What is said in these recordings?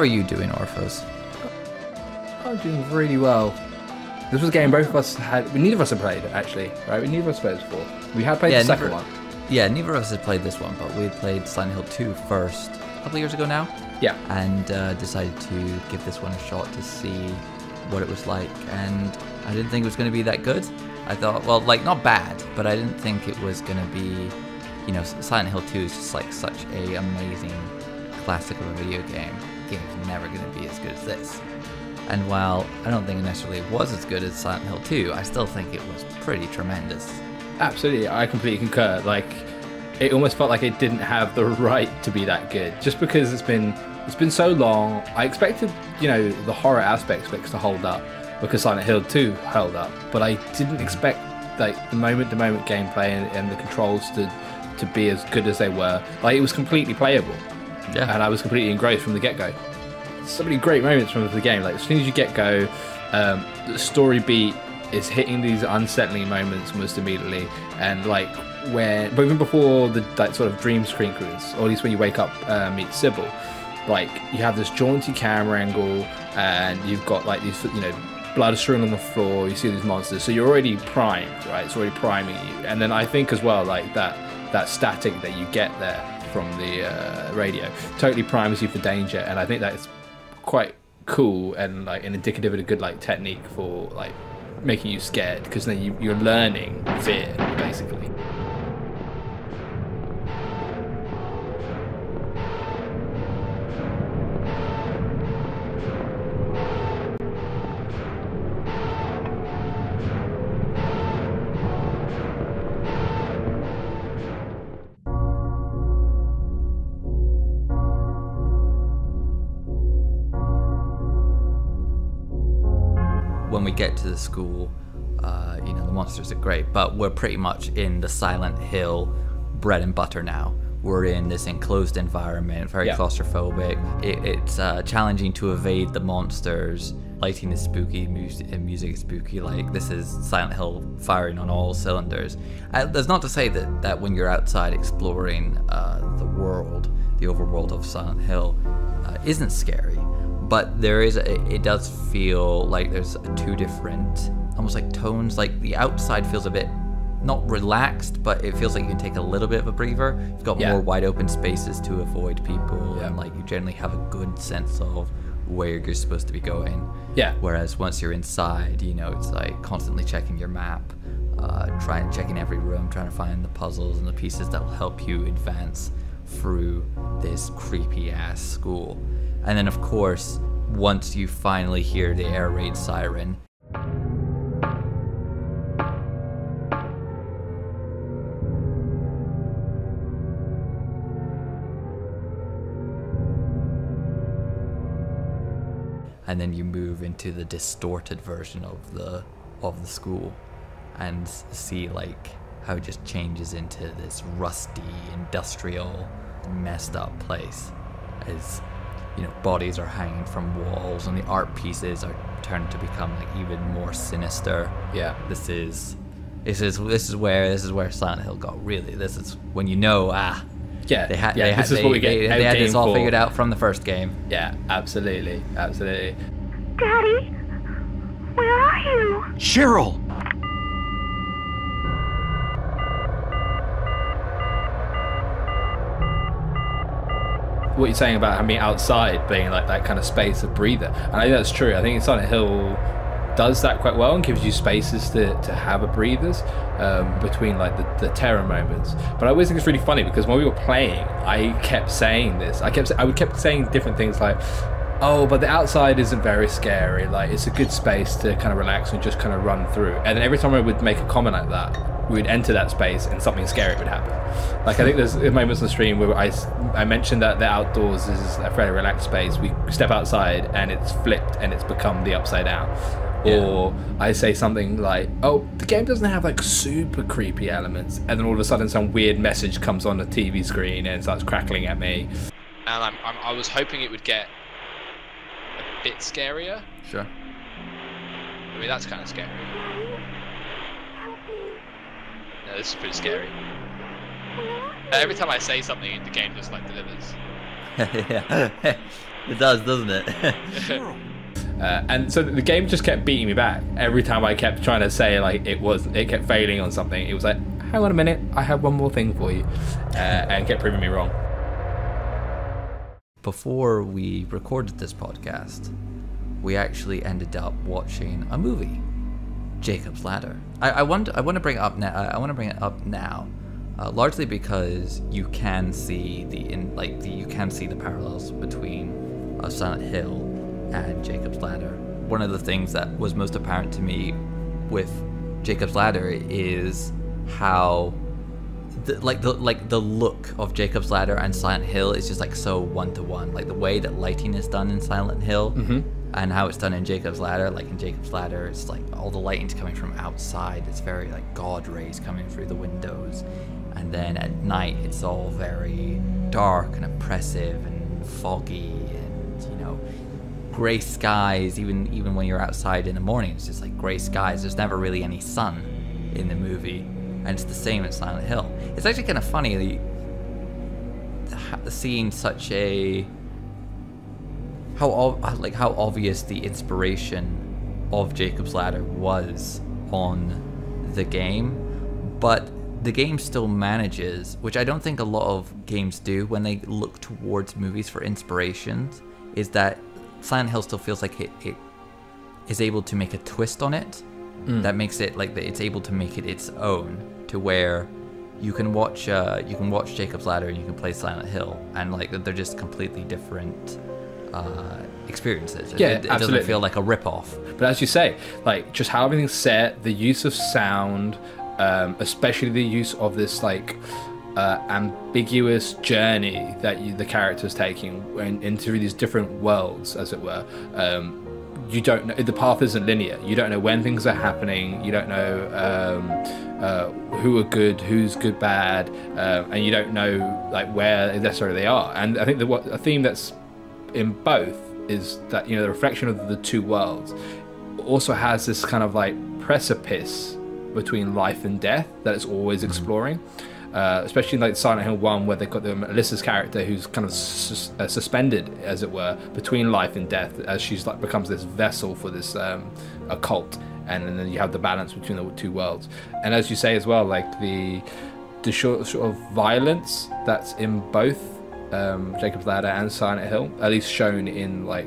are you doing, Orthoes? I'm doing really well. This was a game both of us had. Neither of us had played actually, right? We neither of us played before. We had played Yeah, the second neither- one. Yeah, neither of us had played this one, but we had played Silent Hill 2 first a couple of years ago now, Yeah. and uh, decided to give this one a shot to see what it was like. And I didn't think it was going to be that good. I thought, well, like not bad, but I didn't think it was going to be, you know, Silent Hill 2 is just like such a amazing classic of a video game. Game's never going to be as good as this. And while I don't think it necessarily was as good as Silent Hill 2, I still think it was pretty tremendous. Absolutely, I completely concur. Like, it almost felt like it didn't have the right to be that good, just because it's been it's been so long. I expected, you know, the horror aspects of it to hold up because Silent Hill 2 held up, but I didn't mm-hmm. expect like the moment-to-moment gameplay and, and the controls to to be as good as they were. Like, it was completely playable, Yeah. and I was completely engrossed from the get-go. So many great moments from the game. Like as soon as you get go, um, the story beat is hitting these unsettling moments almost immediately, and like when, but even before the like sort of dream sequence, or at least when you wake up, uh, meet Cybil, like you have this jaunty camera angle, and you've got like these, you know, blood strewn on the floor. You see these monsters, so you're already primed, right? It's already priming you. And then I think as well, like that that static that you get there from the uh, radio totally primes you for danger, and I think that's quite cool and like an indicative of a good like technique for like making you scared because then you, you're learning fear basically. When we get to the school, uh, you know, the monsters are great, but we're pretty much in the Silent Hill bread and butter now. We're in this enclosed environment, very Yeah. claustrophobic. It, it's uh, challenging to evade the monsters. Lighting is spooky, music, music is spooky. Like this is Silent Hill firing on all cylinders. Uh, that's not to say that, that when you're outside exploring uh, the world, the overworld of Silent Hill, uh, isn't scary but there is a, it does feel like there's two different almost like tones like the outside feels a bit not relaxed but it feels like you can take a little bit of a breather you've got Yeah. more wide open spaces to avoid people Yeah. and like you generally have a good sense of where you're supposed to be going Yeah. whereas once you're inside you know it's like constantly checking your map uh, trying checking every room trying to find the puzzles and the pieces that will help you advance through this creepy ass school and then of course once you finally hear the air raid siren. And then you move into the distorted version of the of the school and see like how it just changes into this rusty industrial messed up place. As you know bodies are hanging from walls and the art pieces are turning to become like even more sinister Yeah. this is this is this is where this is where Silent Hill got really this is when you know ah Yeah. they had yeah, they had this is they, what we get. they, they had this all for- figured out from the first game Yeah, absolutely, absolutely. Daddy, where are you? Cheryl! What you're saying about being outside being like that kind of space of breather. And i think that's true. I think silent hill does that quite well and gives you spaces to, to have a breathers um, between like the, the terror moments. But i always think it's really funny because when we were playing i kept saying this. I kept i would kept saying different things like oh but the outside isn't very scary. Like it's a good space to kind of relax and just kind of run through. And then every time i would make a comment like that we would enter that space and something scary would happen like I think there's moments on the stream where I, I mentioned that the outdoors is a fairly relaxed space. We step outside and it's flipped and it's become the upside down. Yeah. Or I say something like, "Oh, the game doesn't have like super creepy elements," and then all of a sudden some weird message comes on the TV screen and starts crackling at me. and I'm, I'm, I was hoping it would get a bit scarier. sure I mean, that's kind of scary. No, this is pretty scary. Every time I say something, the game just like delivers. yeah. It does, doesn't it? Uh, and so the game just kept beating me back every time I kept trying to say like it was. It kept failing on something. It was like, hang on a minute, I have one more thing for you, uh, and kept proving me wrong. Before we recorded this podcast, we actually ended up watching a movie, Jacob's Ladder. I, I want I want to bring it up now. I want to bring it up now, uh, largely because you can see the in like the, you can see the parallels between uh, Silent Hill and Jacob's Ladder. One of the things that was most apparent to me with Jacob's Ladder is how the, like the like the look of Jacob's Ladder and Silent Hill is just like so one to one. Like the way that lighting is done in Silent Hill and how it's done in Jacob's Ladder. Like in Jacob's Ladder, it's like all the lighting's coming from outside. It's very like God rays coming through the windows, and then at night it's all very dark and oppressive and foggy and you know gray skies. Even even when you're outside in the morning, it's just like gray skies. There's never really any sun in the movie, and it's the same in Silent Hill. It's actually kind of funny the, seeing such a how like how obvious the inspiration of Jacob's Ladder was on the game, but the game still manages, which I don't think a lot of games do when they look towards movies for inspirations, is that Silent Hill still feels like it, it is able to make a twist on it that makes it like it's able to make it its own to where you can watch uh, you can watch Jacob's Ladder and you can play Silent Hill and like they're just completely different uh, experiences. It- Yeah, it, it doesn't feel like a rip off. But as you say, like just how everything's set, the use of sound, um, especially the use of this like uh, ambiguous journey that you, the character's taking in, into these different worlds, as it were. Um, you don't know the path isn't linear. You don't know when things are happening. You don't know um, uh, who are good, who's good, bad, um, and you don't know like where necessarily they are. And I think the what a theme that's in both is that you know the reflection of the two worlds also has this kind of like precipice between life and death that it's always exploring. Uh, especially in like Silent Hill 1, where they've got the Alessa's character who's kind of sus- uh, suspended, as it were, between life and death as she's like becomes this vessel for this um, occult. And, then you have the balance between the two worlds. And as you say as well, like the the sort of violence that's in both um, Jacob's Ladder and Silent Hill, at least shown in like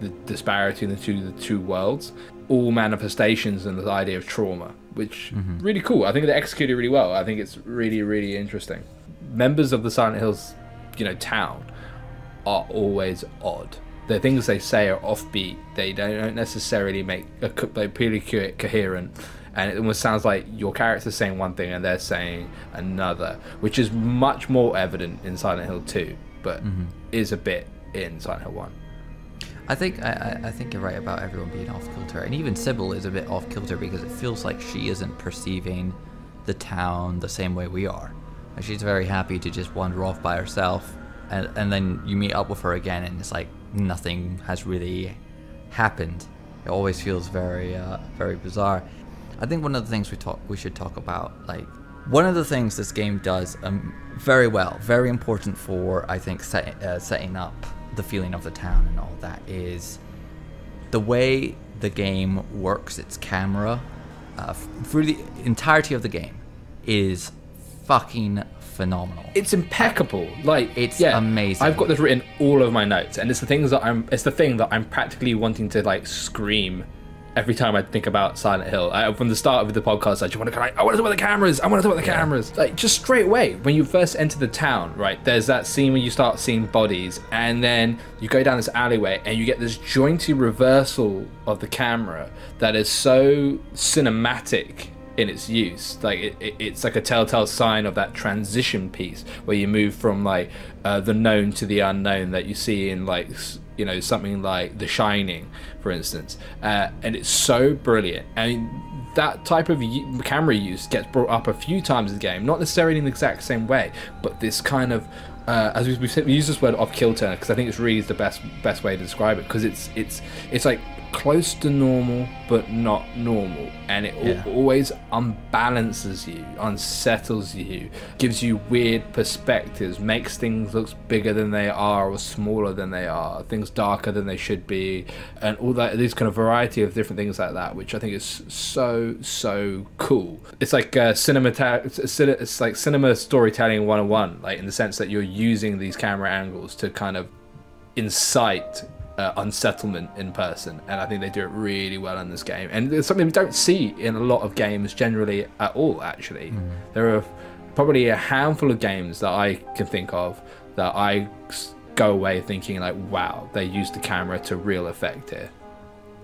the disparity in the two the two worlds, all manifestations and the idea of trauma, which really cool. I think they executed really well. I think it's really really interesting. Members of the Silent Hills, you know, town are always odd. The things they say are offbeat. They don't necessarily make a like purely coherent, and it almost sounds like your character's saying one thing and they're saying another, which is much more evident in Silent Hill 2, but is a bit in Silent Hill 1. I think I, I I think you're right about everyone being off kilter, and even Cybil is a bit off kilter because it feels like she isn't perceiving the town the same way we are. Like she's very happy to just wander off by herself, and and then you meet up with her again, and it's like nothing has really happened. It always feels very uh, very bizarre. I think one of the things we talk we should talk about like one of the things this game does um, very well, very important for I think set, uh, setting up the feeling of the town and all that is the way the game works its camera uh, through the entirety of the game is fucking phenomenal. It's impeccable. Like It's yeah, amazing. I've got this written all of my notes, and it's the things that I'm. It's the thing that I'm practically wanting to like scream every time I think about Silent Hill. I, from the start of the podcast, I just want to I want to talk about the cameras. I want to talk about the cameras. Like just straight away when you first enter the town, right? There's that scene where you start seeing bodies, and then you go down this alleyway, and you get this jointy reversal of the camera that is so cinematic in its use. Like it, it, it's like a telltale sign of that transition piece where you move from like uh, the known to the unknown that you see in like you know something like The Shining, for instance. Uh, and it's so brilliant. I mean, that type of camera use gets brought up a few times in the game, not necessarily in the exact same way, but this kind of uh, as we, we use this word off kilter because I think it's really the best best way to describe it because it's it's it's like close to normal but not normal. And it al- always unbalances you unsettles you gives you weird perspectives makes things look bigger than they are or smaller than they are things darker than they should be and all that these kind of variety of different things like that which i think is so so cool. It's like uh, cinema it's like cinema storytelling 101 like in the sense that you're using these camera angles to kind of incite uh, unsettlement in person, and I think they do it really well in this game. And it's something we don't see in a lot of games generally at all. Actually, there are probably a handful of games that I can think of that I go away thinking like, "Wow, they used the camera to real effect here."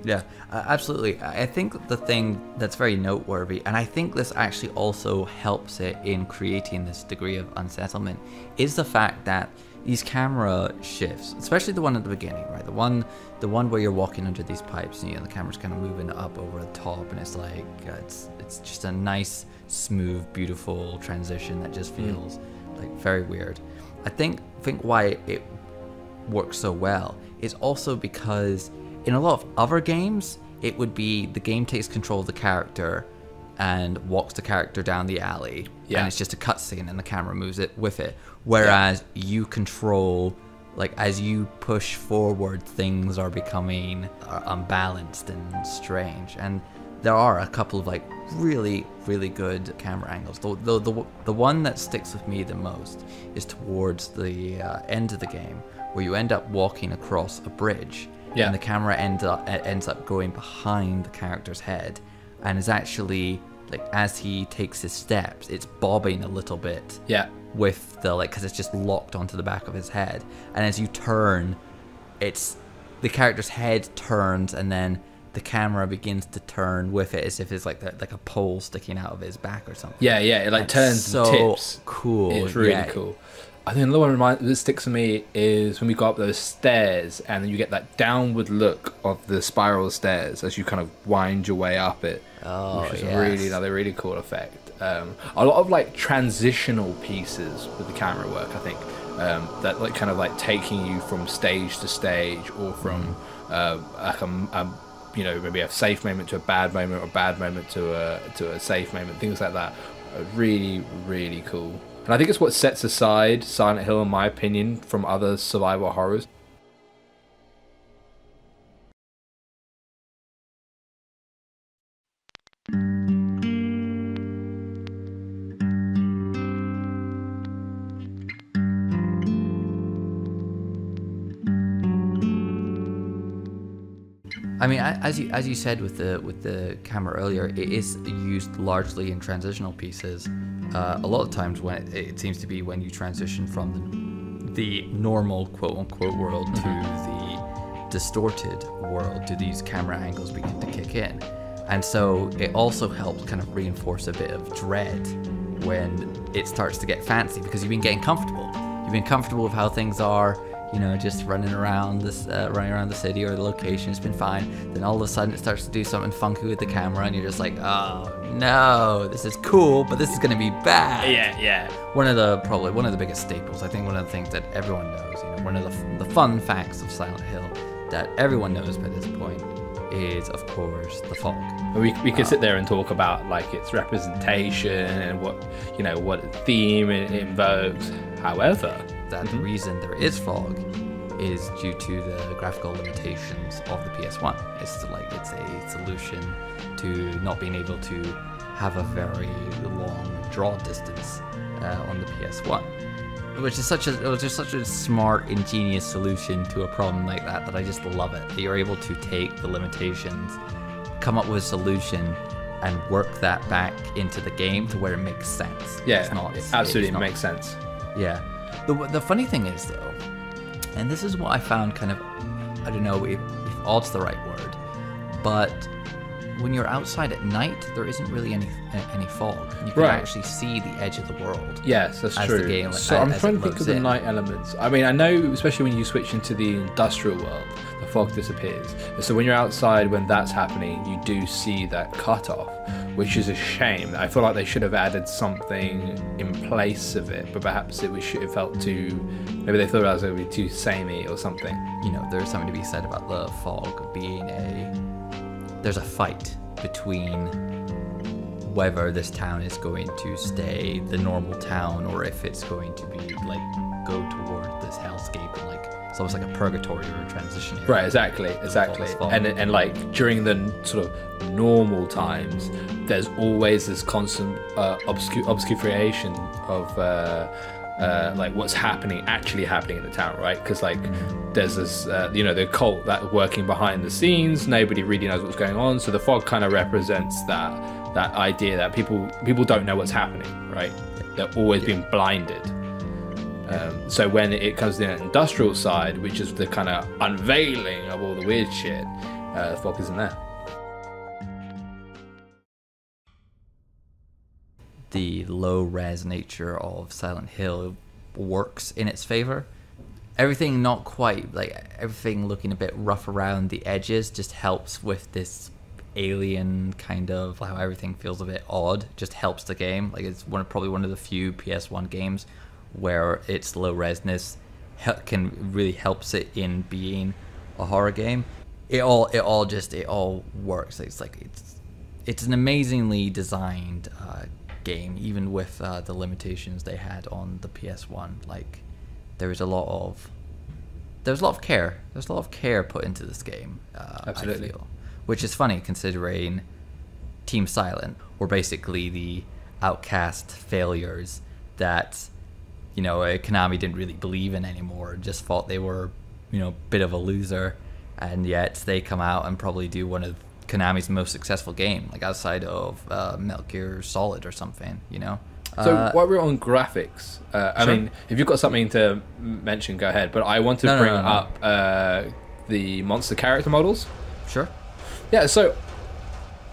Yeah, absolutely. I I think the thing that's very noteworthy, and I think this actually also helps it in creating this degree of unsettlement, is the fact that these camera shifts, especially the one at the beginning, right? The one, the one where you're walking under these pipes and you know, the camera's kind of moving up over the top, and it's like uh, it's it's just a nice, smooth, beautiful transition that just feels like very weird. I think think why it works so well is also because in a lot of other games, it would be the game takes control of the character and walks the character down the alley, Yeah. and it's just a cutscene, and the camera moves it with it. Whereas you control, like as you push forward, things are becoming uh, unbalanced and strange, and there are a couple of like really really good camera angles. The the the, the one that sticks with me the most is towards the uh, end of the game where you end up walking across a bridge. Yeah. and the camera ends up ends up going behind the character's head and is actually like as he takes his steps it's bobbing a little bit. Yeah, with the like because it's just locked onto the back of his head and as you turn it's the character's head turns and then the camera begins to turn with it as if it's like the, like a pole sticking out of his back or something yeah, yeah. It like turns so and tips. cool It's really yeah. cool. I think another one remind, that sticks to me is when we go up those stairs and then you get that downward look of the spiral stairs as you kind of wind your way up it. Oh, which is yes. really another really cool effect. Um, a lot of like transitional pieces with the camera work, I think, um, that like kind of like taking you from stage to stage or from uh, like a, a you know maybe a safe moment to a bad moment or a bad moment to a to a safe moment, things like that. Are really really cool. And I think it's what sets aside Silent Hill, in my opinion, from other survival horrors. I mean, as you as you said with the with the camera earlier, it is used largely in transitional pieces. Uh, a lot of times, when it, it seems to be when you transition from the, the normal quote unquote world to the distorted world, do these camera angles begin to kick in? And so it also helps kind of reinforce a bit of dread when it starts to get fancy because you've been getting comfortable. You've been comfortable with how things are you know, just running around this, uh, running around the city or the location. It's been fine. Then all of a sudden, it starts to do something funky with the camera, and you're just like, oh no, this is cool, but this is gonna be bad. Yeah, yeah. One of the probably one of the biggest staples. I think one of the things that everyone knows. You know, one of the the fun facts of Silent Hill that everyone knows by this point is, of course, the fog. We, we could sit there and talk about like its representation and what you know what theme it invokes. However, that the reason there is fog is due to the graphical limitations of the PS1. It's like it's a solution to not being able to have a very long draw distance uh, on the PS1, which is such a it was just such a smart, ingenious solution to a problem like that that I just love it. That you're able to take the limitations, come up with a solution. And work that back into the game to where it makes sense. yeah, it's not, it it's, absolutely it's not makes sense. yeah. The, the funny thing is, though, and this is what I found kind of, I don't know if, if odd's the right word, but when you're outside at night, there isn't really any any fog. You can Right. actually see the edge of the world. Yes, that's as the true. game- so as- I'm trying to think of the in. night elements. I mean, I know especially when you switch into the industrial world, fog disappears. So when you're outside, when that's happening, you do see that cutoff, which is a shame. I feel like they should have added something in place of it, but perhaps it was it felt too. Maybe they thought it was going to be too samey or something. you know, there's something to be said about the fog being a. There's a fight between whether this town is going to stay the normal town or if it's going to be like go toward this like it's almost like a purgatory or a transition. Right, exactly, exactly. And and like during the sort of normal times, there's always this constant uh, obscu- obscuration of uh, uh, like what's happening, actually happening in the town, right? Because like there's this, uh, you know, the cult that working behind the scenes. Nobody really knows what's going on, so the fog kind of represents that that idea that people people don't know what's happening, right? They're always being blinded. Um, so when it comes to the industrial side, which is the kind of unveiling of all the weird shit, uh, the fog isn't there. the low res nature of Silent Hill works in its favor. Everything not quite like everything looking a bit rough around the edges just helps with this alien kind of how everything feels a bit odd. Just helps the game. Like it's one probably one of the few PS1 games where its low resness can really helps it in being a horror game. It all it all just it all works. It's like it's it's an amazingly designed uh, game, even with uh, the limitations they had on the PS1. Like, there was a lot of there was a lot of care. There's a lot of care put into this game. Uh, Absolutely. I feel, which is funny considering Team Silent were basically the outcast failures that you know uh, Konami didn't really believe in anymore. Just thought they were you know a bit of a loser, and yet they come out and probably do one of Konami's most successful game, like outside of uh, Metal Gear Solid or something. You know. So Uh, while we're on graphics, uh, I Sure. mean, if you've got something to mention, go ahead. But I want to no, bring no, no. up uh, the monster character models. sure. Yeah, so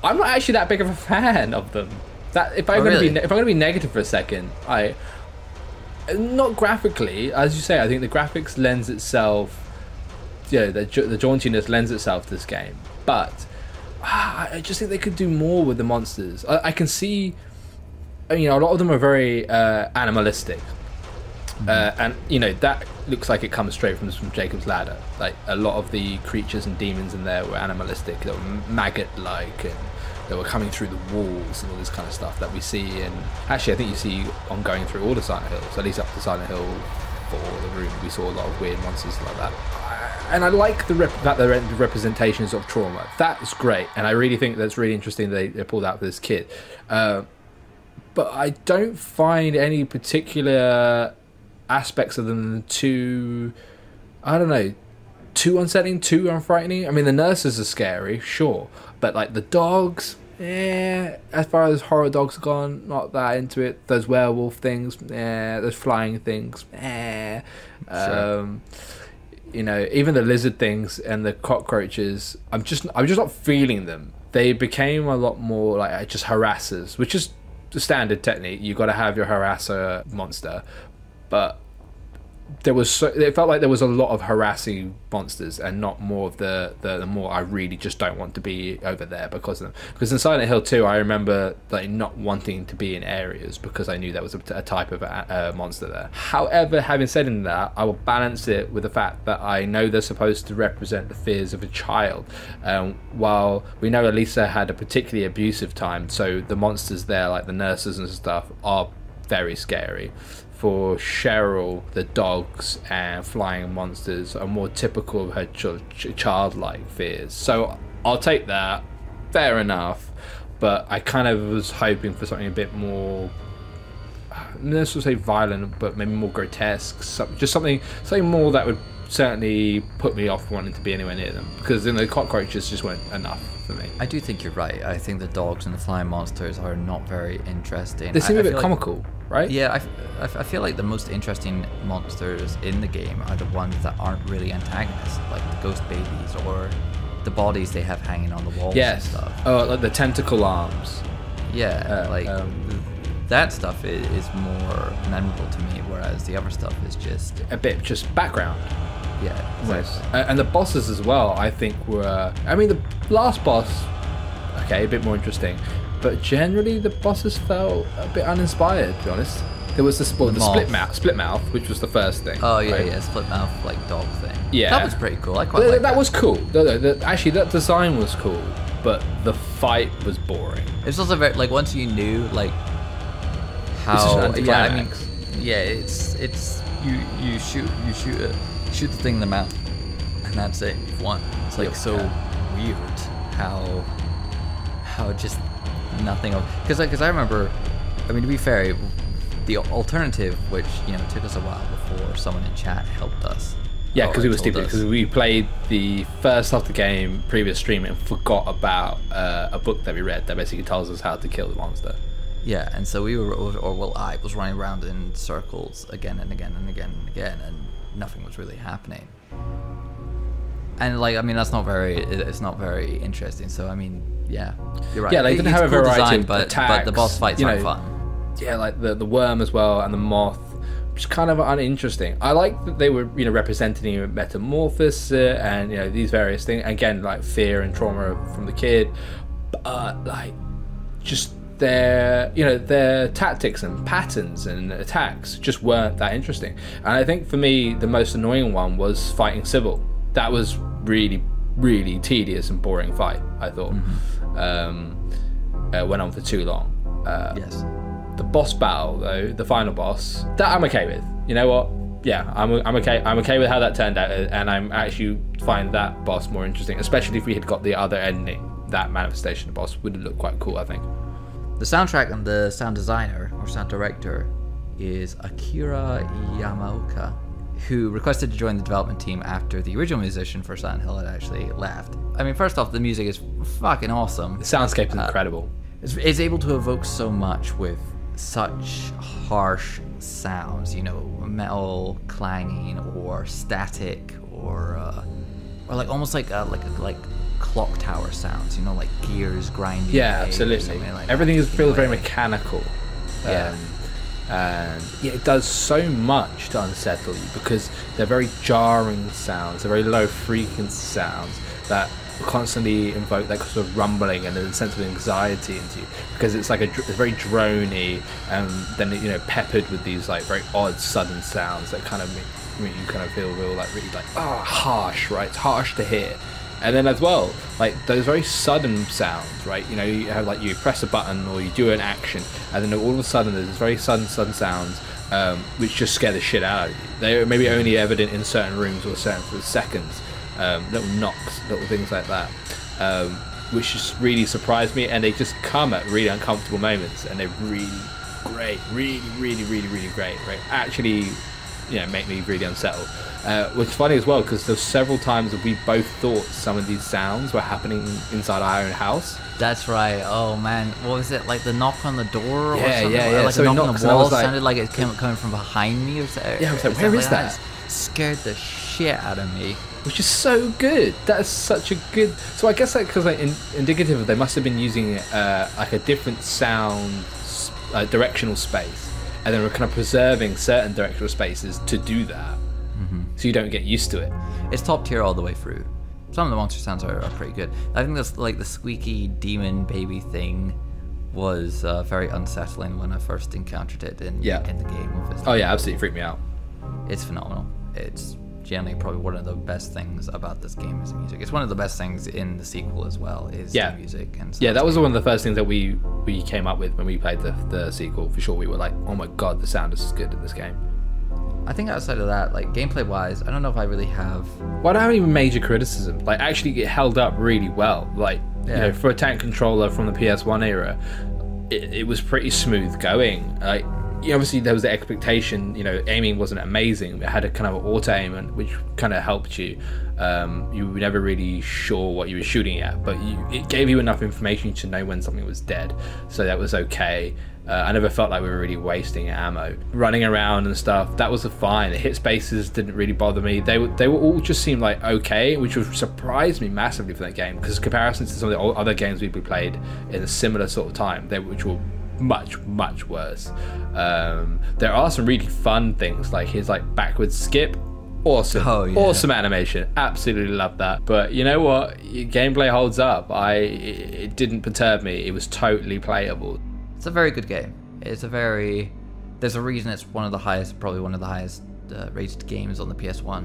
I'm not actually that big of a fan of them. That if I'm Oh, gonna really? be if I'm gonna be negative for a second, I not graphically, as you say, I think the graphics lends itself, yeah, the the jauntiness lends itself to this game, but ah, I just think they could do more with the monsters. I, I can see, you know, a lot of them are very uh, animalistic. Uh, and you know that looks like it comes straight from from Jacob's Ladder. Like a lot of the creatures and demons in there were animalistic, they were maggot-like, and they were coming through the walls and all this kind of stuff that we see. And actually, I think you see on going through all the Silent Hills, at least up to Silent Hill 4: The Room, we saw a lot of weird monsters like that. And I like the rep- that the representations of trauma. That's great, and I really think that's really interesting. They, they pulled out for this kid. Uh, but I don't find any particular aspects of them too. I don't know, too unsettling, too unfrightening. I mean, the nurses are scary, sure, but like the dogs, eh. As far as horror dogs are gone, not that into it. Those werewolf things, eh. Those flying things, eh. Sure. Um, you know, even the lizard things and the cockroaches, I'm just, I'm just not feeling them. They became a lot more like just harassers, which is the standard technique. You got to have your harasser monster, but there was so it felt like there was a lot of harassing monsters and not more of the, the the more I really just don't want to be over there because of them. Because in Silent Hill 2 I remember like not wanting to be in areas because I knew there was a, a type of a, a monster there. However, having said in that, I will balance it with the fact that I know they're supposed to represent the fears of a child. Um, while we know Alessa had a particularly abusive time, so the monsters there, like the nurses and stuff, are very scary. For Cheryl, the dogs and flying monsters are more typical of her ch- ch- childlike fears. So I'll take that. Fair enough. But I kind of was hoping for something a bit more. Would say violent, but maybe more grotesque. Some, just something, something more that would certainly put me off wanting to be anywhere near them. Because then the cockroaches just weren't enough for me. I do think you're right. I think the dogs and the flying monsters are not very interesting. They seem I- a I bit feel like- comical, right? Yeah, I feel like the most interesting monsters in the game are the ones that aren't really antagonists, like the ghost babies or the bodies they have hanging on the walls Yes. and stuff. Oh, like the tentacle arms. Yeah, Uh, like um, that stuff is, is more memorable to me, whereas the other stuff is just a bit just background. Yeah. A- And the bosses as well, I think were. I mean, the last boss, okay, a bit more interesting, but generally the bosses felt a bit uninspired. To be honest, there was the, well, the, The split mouth, split mouth, which was the first thing. Oh yeah, right? yeah, split mouth like dog thing. Yeah. that was pretty cool. I quite Th- like that, was cool. That- actually, that design was cool, but the fight was boring. It's also very like once you knew like how yeah I mean yeah it's it's you you shoot you shoot it shoot the thing in the mouth and that's it you've won. It's like Yep. so weird how how just nothing of because because I remember I mean to be fair the alternative which you know took us a while before someone in chat helped us. Yeah, because we were stupid. Because we played the first half of the game, previous stream, and forgot about uh, a book that we read that basically tells us how to kill the monster. Yeah, and so we were, or or, well, I was running around in circles again and again and again and again, and nothing was really happening. And like, I mean, that's not very. It's not very interesting. So I mean, yeah, you're right. Yeah, they didn't have a cool variety design, of but but the boss fights you know. fun. Yeah, like the the worm as well and the moth, which is kind of uninteresting. I like that they were you know representing metamorphosis uh, and you know these various things again like fear and trauma from the kid, but like just their you know their tactics and patterns and attacks just weren't that interesting. And I think for me the most annoying one was fighting Cybil. That was really really tedious and boring fight. I thought um, uh, went on for too long. Uh, Yes. the boss battle though, the final boss, that I'm okay with. You know what? Yeah, I'm, I'm okay. I'm okay with how that turned out, uh, and I'm actually find that boss more interesting, especially if we had got the other ending. That manifestation boss would look quite cool, I think. The soundtrack and the sound designer or sound director is Akira Yamaoka, who requested to join the development team after the original musician for Silent Hill had actually left. I mean, first off, the music is fucking awesome. The soundscape Uh, is incredible. It's, it's able to evoke so much with such harsh sounds, you know, metal clanging or static or uh, or like almost like uh, like a, like clock tower sounds, you know, like gears grinding. Yeah, absolutely. like Everything that, is feels very mechanical. Yeah. Um, and yeah, it does so much to unsettle you because they're very jarring sounds, they're very low frequency sounds that constantly invoke that sort of rumbling and a sense of anxiety into you because it's like a it's very drony and then you know peppered with these like very odd sudden sounds that kind of make, make you kind of feel real like really like ah harsh right it's harsh to hear and then as well, like those very sudden sounds, right? You know, you have like you press a button or you do an action, and then all of a sudden there's very sudden, sudden sounds um, which just scare the shit out of you. They're maybe only evident in certain rooms or certain for seconds, um, little knocks, little things like that, um, which just really surprised me. And they just come at really uncomfortable moments, and they're really great, really, really, really, really great. Right? Actually, you know, make me really unsettled. Uh, which is funny as well because there's several times that we both thought some of these sounds were happening inside our own house. That's right. Oh man, what was it like? The knock on the door? or Yeah, something? yeah, Or, yeah. Like So a knock on the wall like- sounded like it came coming from behind me or something. Yeah, I was like, where is something that? Scared the shit out of me. which is so good. That's such a good. So I guess like because like in, indicative, of they must have been using uh, like a different sound uh, directional space, and then we're kind of preserving certain directional spaces to do that, so you don't get used to it. It's top tier all the way through. Some of the monster sounds are, are pretty good. I think that's like the squeaky demon baby thing was uh, very unsettling when I first encountered it in Yeah. in the game. Oh yeah, absolutely freaked me out. it's phenomenal. It's generally probably one of the best things about this game is the music. It's one of the best things in the sequel as well is Yeah. the music and Yeah, that was one of the first things that we we came up with when we played the the sequel. For sure, we were like, oh my god, the sound is good in this game. I think outside of that, like gameplay wise, I don't know if I really have. Well, I don't have any major criticism. Like, actually, it held up really well. Like, you know, for a tank controller from the PS1 era, it, it was pretty smooth going. Like, obviously there was the expectation. You know, aiming wasn't amazing. It had a kind of auto aim, and which kind of helped you. Um, you were never really sure what you were shooting at, but you, it gave you enough information to know when something was dead. So that was okay. Uh, I never felt like we were really wasting ammo. Running around and stuff, that was fine. The hit spaces didn't really bother me. They were, they were all just seemed like okay, which would surprise me massively for that game because comparisons to some of the other games we played in a similar sort of time, they which were much much worse. Um, there are some really fun things like his like backwards skip awesome, Oh, yeah. awesome animation. Absolutely love that. But you know what? Gameplay holds up. I it didn't perturb me. It was totally playable. It's a very good game. It's a very. There's a reason it's one of the highest, probably one of the highest uh, rated games on the PS1.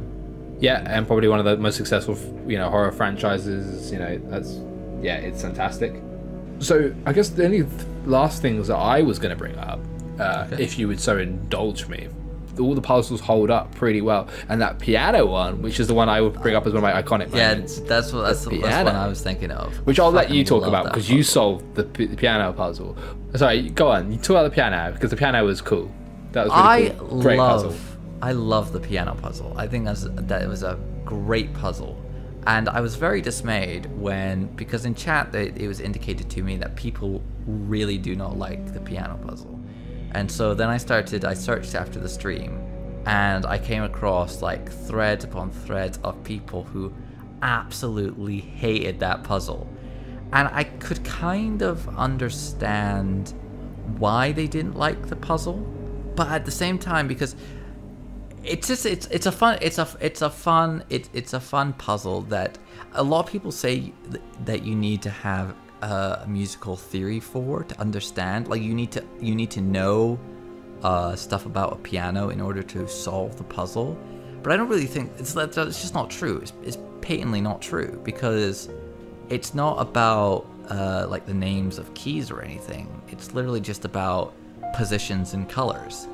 Yeah, and probably one of the most successful, you know, horror franchises. You know, that's yeah, it's fantastic. So I guess the only last things that I was going to bring up, uh, if you would so indulge me, all the puzzles hold up pretty well, and that piano one, which is the one I would bring up as one of my iconic Yeah, moments, that's what that's, the, that's piano. what I was thinking of. which I'll let you talk about because you solved the, p- the piano puzzle. Sorry, go on. You talk about the piano because the piano was cool. That was really I cool. Great love, puzzle. I love the piano puzzle. I think that's that was a great puzzle, and I was very dismayed when because in chat it was indicated to me that people really do not like the piano puzzle, and so then I started. I searched after the stream, and I came across like threads upon threads of people who absolutely hated that puzzle, and I could kind of understand why they didn't like the puzzle but at the same time because it's just it's it's a fun it's a it's a fun it, it's a fun puzzle that a lot of people say th- that you need to have a musical theory for to understand. Like you need to you need to know uh, stuff about a piano in order to solve the puzzle. But i don't really think it's it's just not true. It's, it's patently not true because it's not about uh, like the names of keys or anything. It's literally just about positions and colors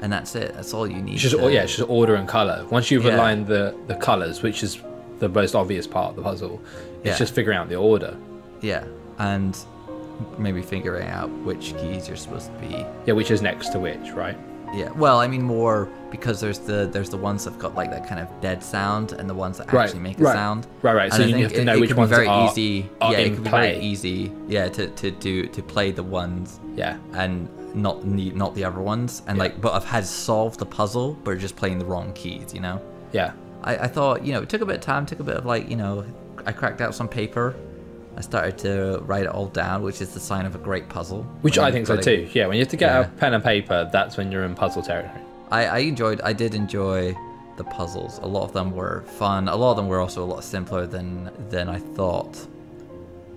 and that's it that's all you need It's just to- yeah, it's just order and color. Once you've Yeah. aligned the the colors, which is the most obvious part of the puzzle, it's Yeah. just figuring out the order. Yeah, and maybe figuring out which keys you're supposed to be. Yeah, which is next to which, right? Yeah, well, I mean more because there's the there's the ones that've got like that kind of dead sound and the ones that Right, actually make a sound. right, right. So you have to it- know it which be ones very are- easy. are yeah, it could be play. very easy. Yeah, to, to do to play the ones Yeah. and not need not the other ones and Yeah. like but I've had solved the puzzle but just playing the wrong keys. You know. Yeah. I, I thought, you know, it took a bit of time, took a bit of like, you know, I cracked out some paper. I started to write it all down, which is the sign of a great puzzle. Which I think so too. Yeah, when you have to get Yeah. a pen and paper, that's when you're in puzzle territory. I, I enjoyed, I did enjoy the puzzles. A lot of them were fun. A lot of them were also a lot simpler than than I thought,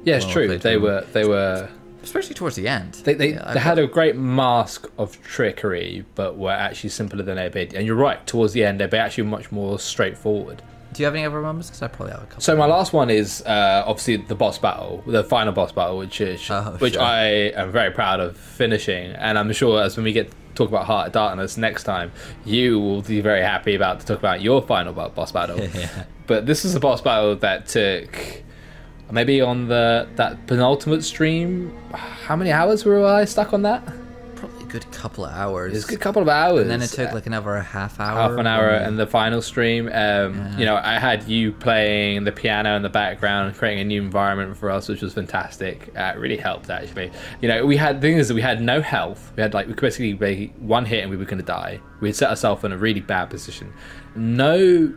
Yeah, it's true. They were they were especially towards the end. they they, Yeah, they had a great mask of trickery, but were actually simpler than they appeared. And you're right. Towards the end, they're actually much more straightforward. Do you have any other moments? Because I probably have a couple. So my last one is uh, obviously the boss battle, the final boss battle, which is Oh, which sure. I am very proud of finishing, and I'm sure as when we get to talk about Heart of Darkness next time, you will be very happy about to talk about your final boss battle. Yeah. But this is a boss battle that took maybe on the that penultimate stream. How many hours were I stuck on that? probably a good couple of hours. It's a good couple of hours. and then it took like another half hour. half an hour and the final stream um Yeah. you know i had you playing the piano in the background creating a new environment for us which was fantastic uh, it really helped actually you know we had the thing is that we had no health we had like we could basically be one hit and we were going to die we had set ourselves in a really bad position no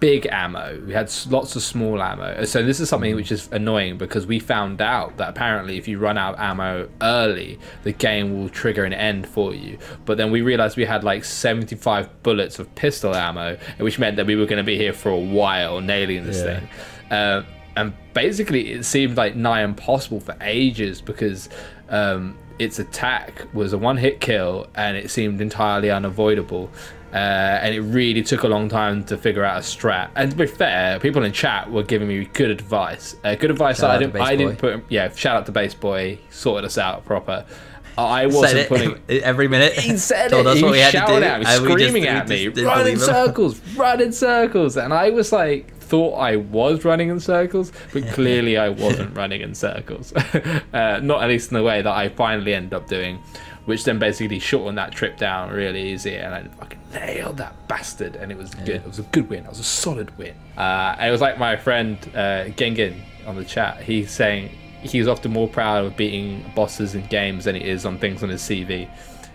big ammo. We had lots of small ammo. So this is something which is annoying because we found out that apparently if you run out of ammo early, the game will trigger an end for you. But then we realized we had like 75 bullets of pistol ammo, which meant that we were going to be here for a while nailing this Yeah. thing. Uh, and basically, it seemed like nigh impossible for ages because um, its attack was a one-hit kill, and it seemed entirely unavoidable. Uh, and it really took a long time to figure out a strat. And to be fair, people in chat were giving me good advice. Uh, good advice Shout that I didn't. I didn't put. Yeah, shout out to Base Boy. Sorted us out proper. I wasn't it putting. every minute. He said Told it. us he what we had to do, at me, and we just- screaming at me, just didn't run in believe him. circles, run in circles, and I was like, thought I was running in circles, but clearly I wasn't running in circles. uh, not at least in the way that I finally ended up doing, which then basically shortened that trip down really easy, and I fucking nailed that bastard, and it was good. It was a good win. It was a solid win. Uh, it was like my friend uh, Gengen on the chat. He's saying he's often more proud of beating bosses in games than he is on things on his CV.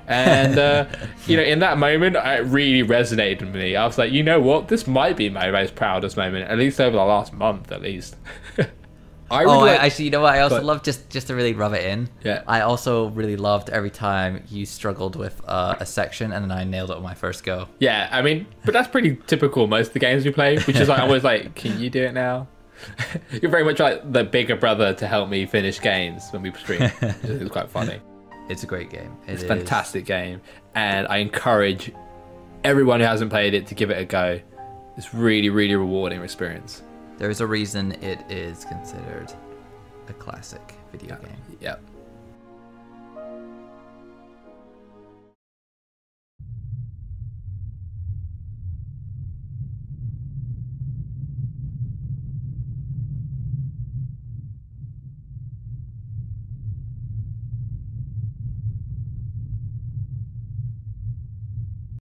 And uh, you know, in that moment, it really resonated with me. I was like, you know what, this might be my most proudest moment, at least over the last month, at least. I oh, really I, like- actually, you know what? I also love just just to really rub it in. Yeah. I also really loved every time you struggled with uh, a section and then I nailed it on my first go. Yeah, I mean, but that's pretty typical most of the games we play, which is like always like, can you do it now? You're very much like the bigger brother to help me finish games when we stream. it was quite funny. It's a great game. It It's a fantastic game, and I encourage everyone who hasn't played it to give it a go. It's really, really rewarding experience. There's a reason it is considered a classic video game. Yep.